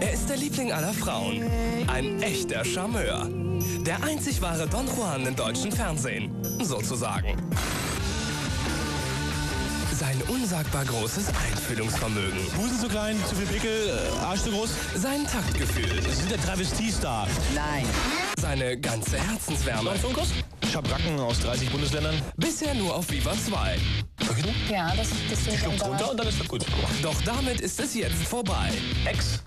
Er ist der Liebling aller Frauen. Ein echter Charmeur. Der einzig wahre Don Juan im deutschen Fernsehen. Sozusagen. Sein unsagbar großes Einfühlungsvermögen. Busen zu klein, zu viel Pickel, äh, Arsch zu groß. Sein Taktgefühl. Sie sind der Travestiestar. Nein. Seine ganze Herzenswärme. Noch ein Funkus? Schabracken aus 30 Bundesländern. Bisher nur auf Viva 2. Ja, das, das sind Schluckt runter und dann ist das gut. Doch damit ist es jetzt vorbei. Ex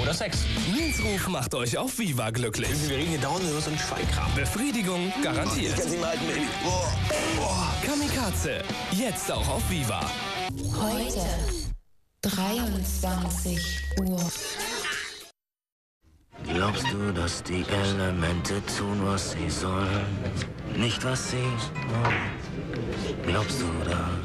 oder Sex. Nils Ruf macht euch auf Viva glücklich. Wir reden hier dauernd über so einen Schweinkram. Befriedigung garantiert. Sie mal halten, Baby. Boah. Boah. Kamikaze. Jetzt auch auf Viva. Heute 23 Uhr. Glaubst du, dass die Elemente tun, was sie sollen? Nicht, was sie wollen? Glaubst du das?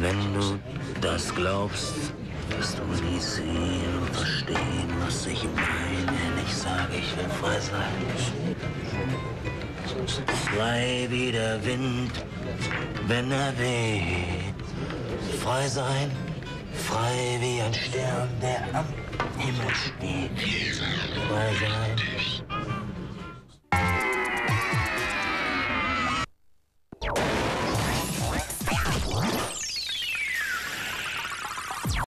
Wenn du das glaubst, wirst du nie sehen und verstehen, was ich meine, ich sage, ich will frei sein. Frei wie der Wind, wenn er weht. Frei sein, frei wie ein Stern, der am Himmel steht. Frei sein,